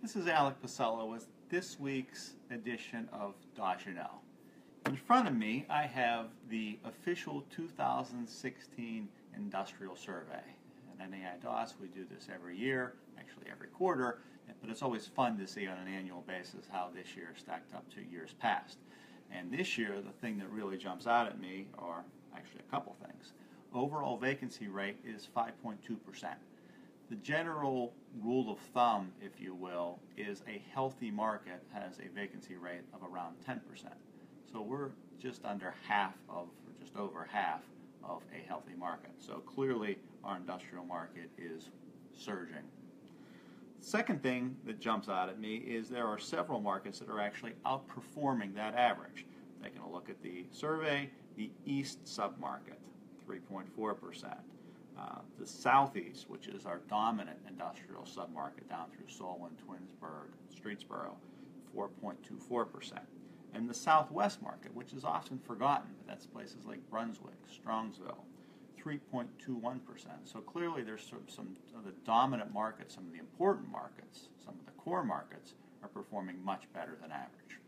This is Alec Pacella with this week's edition of Daus In front of me, I have the official 2016 Industrial Survey. At NAI Daus, we do this every year, actually every quarter, but it's always fun to see on an annual basis how this year stacked up to years past. And this year, the thing that really jumps out at me are actually a couple things. Overall vacancy rate is 5.2%. The general rule of thumb, if you will, is a healthy market has a vacancy rate of around 10%. So we're just under half of, or just over half of a healthy market. So clearly our industrial market is surging. Second thing that jumps out at me is there are several markets that are actually outperforming that average. Taking a look at the survey, the East submarket, 3.4%. Uh, the Southeast, which is our dominant industrial submarket down through Solon, Twinsburg, Streetsboro, 4.24%. And the Southwest market, which is often forgotten, but that's places like Brunswick, Strongsville, 3.21%. So clearly there's some, some of the dominant markets, some of the important markets, some of the core markets are performing much better than average.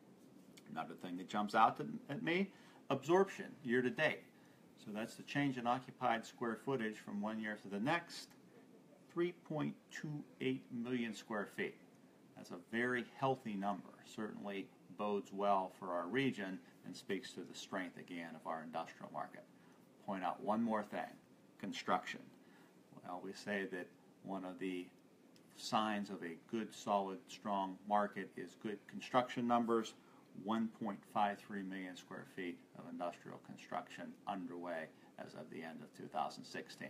Another thing that jumps out at me, absorption year to date. So that's the change in occupied square footage from one year to the next, 3.28 million square feet. That's a very healthy number. Certainly bodes well for our region and speaks to the strength again of our industrial market. Point out one more thing, construction. Well, we say that one of the signs of a good, solid, strong market is good construction numbers. 1.53 million square feet of industrial construction underway as of the end of 2016.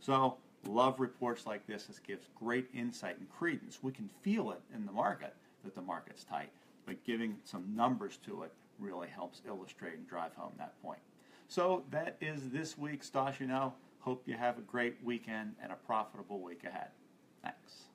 So, love reports like this. This gives great insight and credence. We can feel it in the market that the market's tight, but giving some numbers to it really helps illustrate and drive home that point. So, that is this week's Daus You Know. Hope you have a great weekend and a profitable week ahead. Thanks.